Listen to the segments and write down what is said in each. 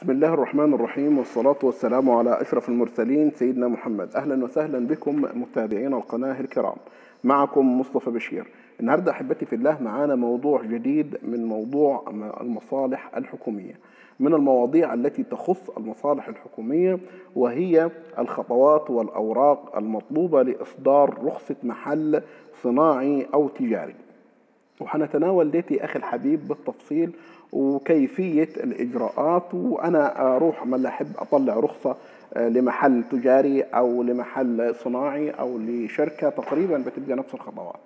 بسم الله الرحمن الرحيم والصلاة والسلام على أشرف المرسلين سيدنا محمد. أهلا وسهلا بكم متابعين القناة الكرام. معكم مصطفى بشير. النهاردة أحبتي في الله معانا موضوع جديد من موضوع المصالح الحكومية. من المواضيع التي تخص المصالح الحكومية وهي الخطوات والأوراق المطلوبة لإصدار رخصة محل صناعي أو تجاري. وحنتناول ديتي أخي الحبيب بالتفصيل وكيفية الإجراءات وأنا أروح ما أحب أطلع رخصة لمحل تجاري أو لمحل صناعي أو لشركة تقريبا بتبقى نفس الخطوات.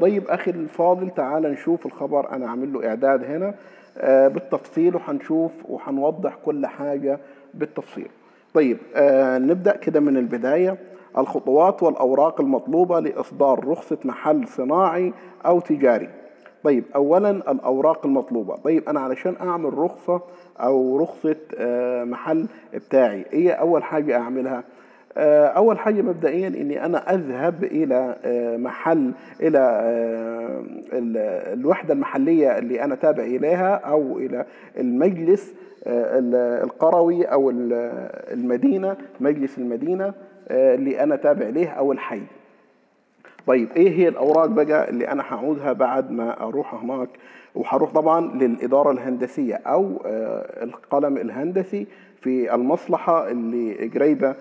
طيب أخي الفاضل تعال نشوف الخبر أنا عامل له إعداد هنا. بالتفصيل وحنشوف وحنوضح كل حاجة بالتفصيل. طيب نبدأ كده من البداية. الخطوات والأوراق المطلوبة لإصدار رخصة محل صناعي أو تجاري. طيب أولا الأوراق المطلوبة. طيب أنا علشان أعمل رخصة أو رخصة محل بتاعي إيه أول حاجة أعملها؟ أول حاجة مبدئيا إني أنا أذهب إلى محل إلى الوحدة المحلية اللي أنا تابع إليها أو إلى المجلس القروي أو المدينة مجلس المدينة. اللي أنا تابع ليه أو الحي. طيب إيه هي الأوراق بقى اللي أنا هعودها بعد ما أروح هناك؟ وهروح طبعا للإدارة الهندسية أو القلم الهندسي في المصلحة اللي قريبة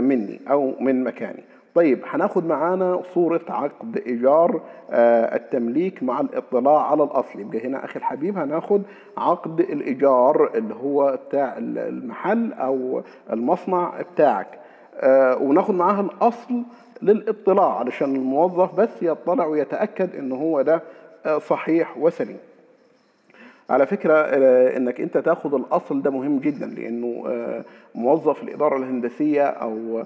مني أو من مكاني. طيب هناخد معانا صورة عقد إيجار التمليك مع الاطلاع على الأصل. يبقى هنا أخي الحبيب هناخد عقد الإيجار اللي هو بتاع المحل أو المصنع بتاعك. وناخد معاها الأصل للاطلاع علشان الموظف بس يطلع ويتأكد إن هو ده صحيح وسليم. على فكرة إنك أنت تاخد الأصل ده مهم جدا لأنه موظف الإدارة الهندسية أو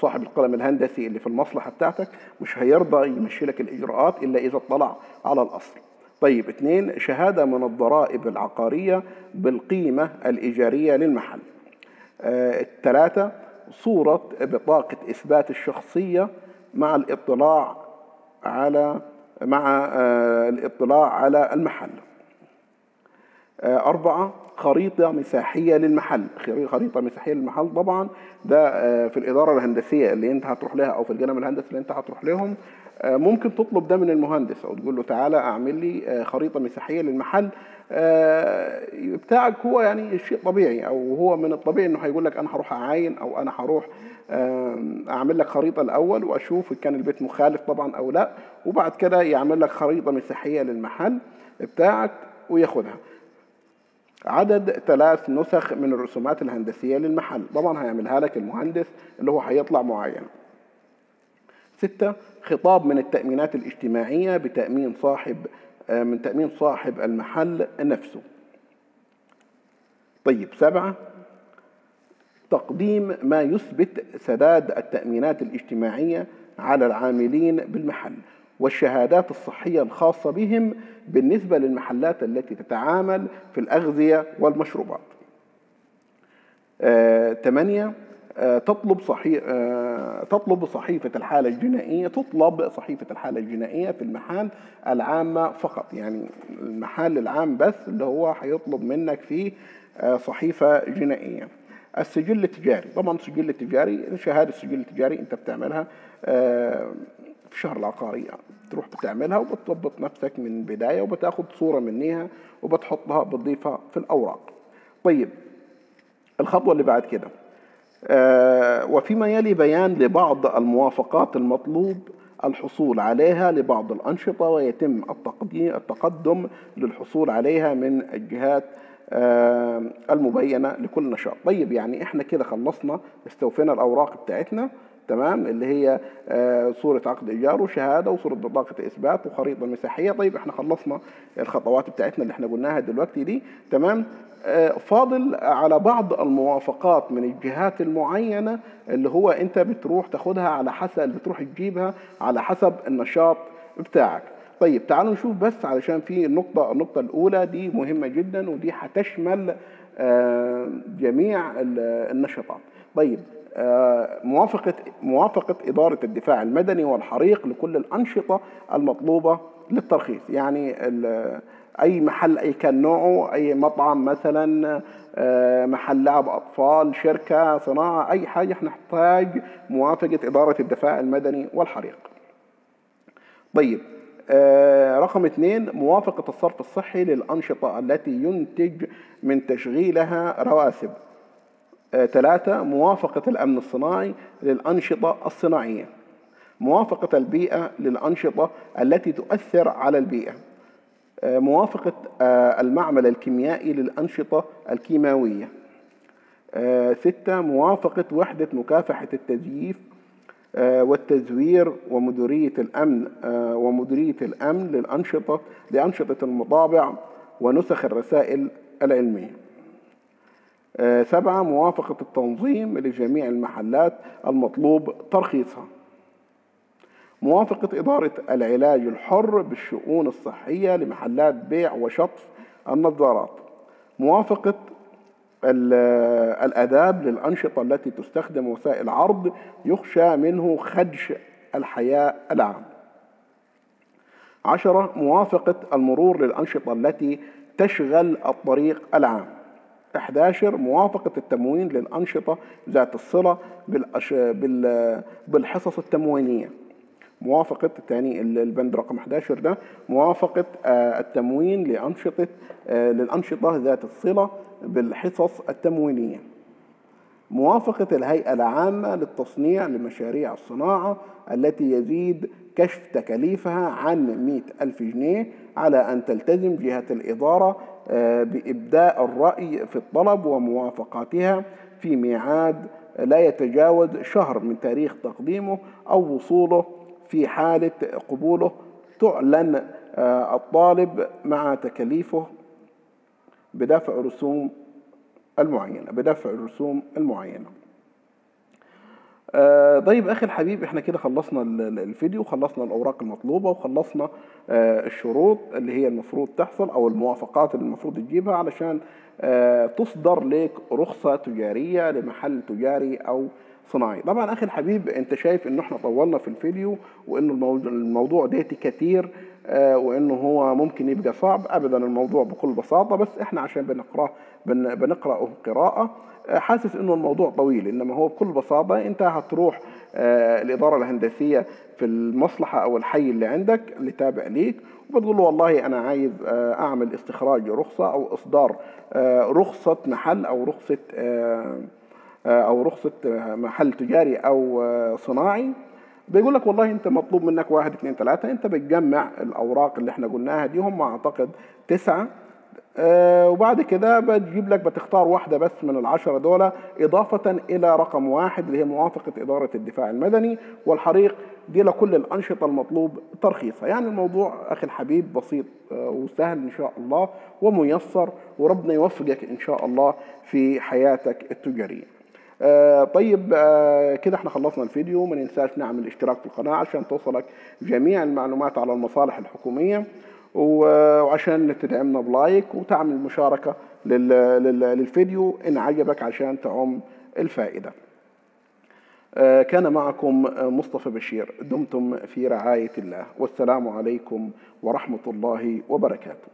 صاحب القلم الهندسي اللي في المصلحة بتاعتك مش هيرضى يمشي لك الإجراءات إلا إذا اطلع على الأصل. طيب اثنين شهادة من الضرائب العقارية بالقيمة الإيجارية للمحل. ثلاثة صورة بطاقة إثبات الشخصية مع الاطلاع على مع الاطلاع على المحل. أربعة خريطة مساحية للمحل. خريطة مساحية للمحل طبعا ده في الإدارة الهندسية اللي أنت هتروح لها أو في الجانب الهندسي اللي أنت هتروح لهم. ممكن تطلب ده من المهندس. أو تقول له تعالى أعمل لي خريطة مساحية للمحل. بتاعك هو يعني شيء طبيعي أو هو من الطبيعي إنه هيقول لك أنا هروح أعاين أو أنا هروح أعمل لك خريطة الأول وأشوف إن كان البيت مخالف طبعا أو لا وبعد كده يعمل لك خريطة مساحية للمحل بتاعك وياخدها. عدد ثلاث نسخ من الرسومات الهندسية للمحل طبعا هيعملها لك المهندس اللي هو هيطلع معين ستة خطاب من التأمينات الاجتماعية بتأمين صاحب من تأمين صاحب المحل نفسه. طيب سبعة تقديم ما يثبت سداد التأمينات الاجتماعية على العاملين بالمحل والشهادات الصحية الخاصة بهم بالنسبة للمحلات التي تتعامل في الأغذية والمشروبات. ثمانية تطلب صحيح تطلب صحيفة الحالة الجنائية تطلب صحيفة الحالة الجنائية في المحال العامة فقط. يعني المحل العام بس اللي هو هيطلب منك فيه صحيفة جنائية. السجل التجاري طبعا السجل التجاري شهادة السجل التجاري أنت بتعملها في شهر العقاري تروح بتعملها وبتضبط نفسك من البداية وبتاخد صورة منيها وبتحطها بتضيفها في الأوراق. طيب الخطوة اللي بعد كده آه وفيما يلي بيان لبعض الموافقات المطلوب الحصول عليها لبعض الأنشطة ويتم التقدم للحصول عليها من الجهات آه المبينة لكل نشاط. طيب يعني إحنا كده خلصنا استوفينا الأوراق بتاعتنا تمام؟ اللي هي آه صورة عقد إيجار وشهادة وصورة بطاقة إثبات وخريطة مساحية طيب إحنا خلصنا الخطوات بتاعتنا اللي إحنا قلناها دلوقتي دي تمام؟ آه فاضل على بعض الموافقات من الجهات المعينة اللي هو أنت بتروح تاخدها على حسب بتروح تجيبها على حسب النشاط بتاعك. طيب تعالوا نشوف بس علشان في النقطة النقطة الأولى دي مهمة جدا ودي هتشمل آه جميع النشاطات. طيب موافقة موافقة إدارة الدفاع المدني والحريق لكل الأنشطة المطلوبة للترخيص. يعني أي محل أي كان نوعه أي مطعم مثلا آه، محل لعب أطفال شركة صناعة أي حاجة نحتاج موافقة إدارة الدفاع المدني والحريق. طيب آه، رقم اثنين موافقة الصرف الصحي للأنشطة التي ينتج من تشغيلها رواسب. آه، ثلاثة موافقة الأمن الصناعي للأنشطة الصناعية. موافقة البيئة للأنشطة التي تؤثر على البيئة. آه، موافقة المعمل الكيميائي للأنشطة الكيماوية. ستة موافقة وحدة مكافحة التزييف آه، والتزوير ومديرية الأمن آه، ومديرية الأمن للأنشطة لأنشطة المطابع ونسخ الرسائل العلمية. آه، سبعة موافقة التنظيم لجميع المحلات المطلوب ترخيصها. موافقة إدارة العلاج الحر بالشؤون الصحية لمحلات بيع وشطف النظارات. موافقة الآداب للأنشطة التي تستخدم وسائل عرض يخشى منه خدش الحياة العام. عشرة موافقة المرور للأنشطة التي تشغل الطريق العام. 11 موافقة التموين للأنشطة ذات الصلة بالحصص التموينية. موافقة الثاني البند رقم 11 ده موافقة آه، التموين لأنشطة آه، للأنشطة ذات الصلة بالحصص التموينية. موافقة الهيئة العامة للتصنيع لمشاريع الصناعة التي يزيد كشف تكاليفها عن 100 ألف جنيه على أن تلتزم جهة الإدارة آه، بإبداء الرأي في الطلب وموافقاتها في ميعاد لا يتجاوز شهر من تاريخ تقديمه أو وصوله في حالة قبوله تعلن آه، الطالب مع تكاليفه بدفع رسوم المعينة بدفع الرسوم المعينة. آه، طيب أخي الحبيب إحنا كده خلصنا الفيديو وخلصنا الأوراق المطلوبة وخلصنا آه، الشروط اللي هي المفروض تحصل أو الموافقات اللي المفروض تجيبها علشان تصدر لك رخصة تجارية لمحل تجاري أو صناعي. طبعا أخي الحبيب أنت شايف إنه إحنا طولنا في الفيديو وإنه الموضوع, الموضوع ديتي كتير آه وإنه هو ممكن يبقى صعب ابدا الموضوع بكل بساطة بس إحنا عشان بنقراه بن بنقرأه قراءة آه حاسس إنه الموضوع طويل. إنما هو بكل بساطة أنت هتروح آه الإدارة الهندسية في المصلحة أو الحي اللي عندك اللي تابع ليك وبتقول له والله أنا عايز أعمل استخراج رخصة أو إصدار رخصة محل أو رخصة أو رخصة آه، محل تجاري أو آه، صناعي بيقول لك والله أنت مطلوب منك واحد اثنين ثلاثة أنت بتجمع الأوراق اللي إحنا قلناها دي هم أعتقد تسعة آه وبعد كده بتجيب لك بتختار واحدة بس من العشرة دول إضافة إلى رقم واحد اللي هي موافقة إدارة الدفاع المدني والحريق دي لكل الأنشطة المطلوب ترخيصها. يعني الموضوع أخي الحبيب بسيط آه وسهل إن شاء الله وميسر وربنا يوفقك إن شاء الله في حياتك التجارية. آه طيب آه كده إحنا خلصنا الفيديو ما ننساش نعمل اشتراك في القناة عشان توصلك جميع المعلومات على المصالح الحكومية. وعشان تدعمنا بلايك وتعمل مشاركة للفيديو إن عجبك عشان تعم الفائدة. آه كان معكم مصطفى بشير دمتم في رعاية الله والسلام عليكم ورحمة الله وبركاته.